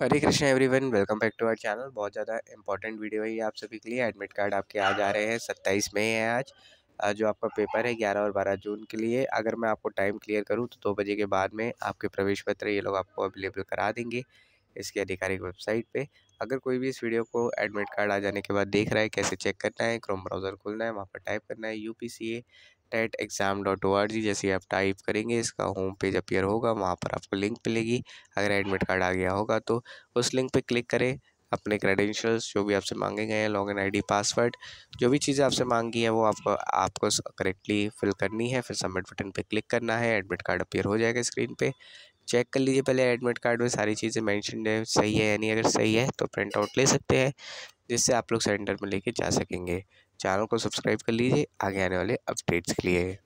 Hare Krishna everyone, welcome back to our channel. बहुत ज़्यादा important video है ये आप सभी के लिए। एडमिट कार्ड आपके आज आ रहे हैं, सत्ताईस मई है आज। जो आपका पेपर है ग्यारह और बारह जून के लिए। अगर मैं आपको टाइम क्लियर करूँ तो दो बजे के बाद में आपके प्रवेश पत्र ये लोग आपको अवेलेबल करा देंगे इसकी आधिकारिक वेबसाइट पे। अगर कोई भी इस वीडियो को एडमिट कार्ड आ जाने के बाद देख रहा है, कैसे चेक करना है, क्रोम ब्राउज़र खोलना है, वहाँ पर टाइप करना है U P C A TET exam dot O R G जैसे आप टाइप करेंगे, इसका होम पेज अपीयर होगा, वहाँ पर आपको लिंक मिलेगी। अगर एडमिट कार्ड आ गया होगा तो उस लिंक पे क्लिक करें, अपने क्रेडेंशियल्स जो भी आपसे मांगे गए हैं लॉगिन आईडी पासवर्ड जो भी चीज़ें आपसे मांगी है, वो आपको आपको करेक्टली फिल करनी है, फिर सबमिट बटन पे क्लिक करना है एडमिट कार्ड अपीयर हो जाएगा स्क्रीन पे। चेक कर लीजिए पहले एडमिट कार्ड में सारी चीज़ें मैंशन है, सही है यानी अगर सही है तो प्रिंट आउट ले सकते हैं। जिससे आप लोग सेंटर में लेके जा सकेंगे। चैनल को सब्सक्राइब कर लीजिए, आगे आने वाले अपडेट्स के लिए।